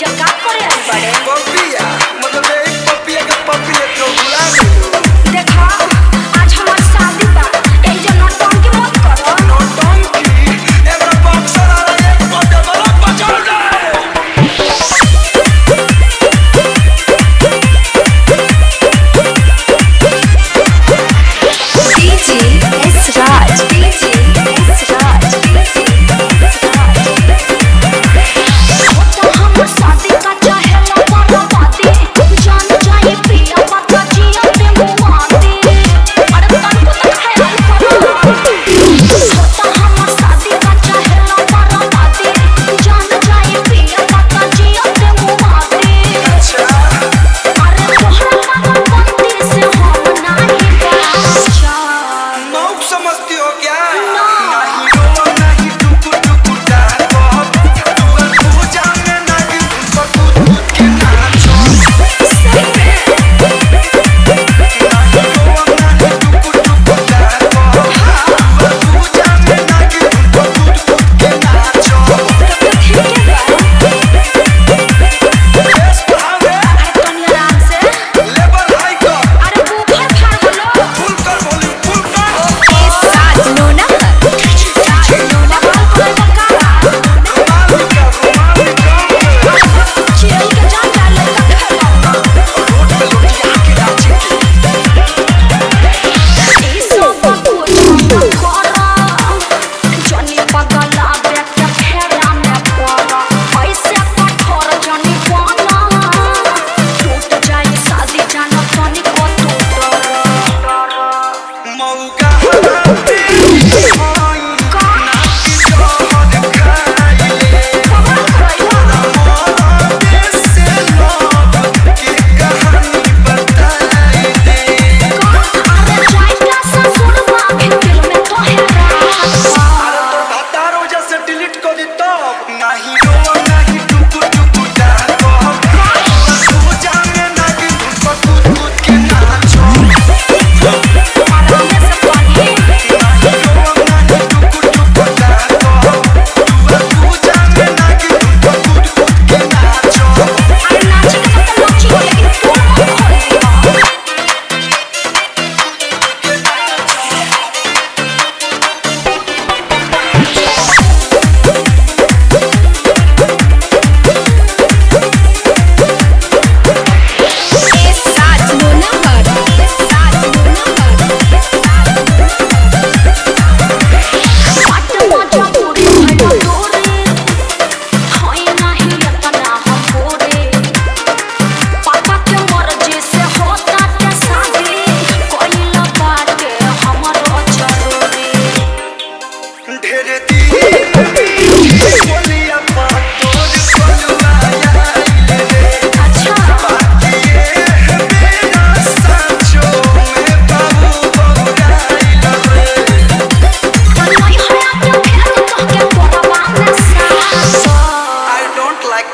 जो काम करे आई बड़े।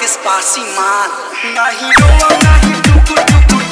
किस पासी मान। नहीं रोवा नहीं। रुको रुको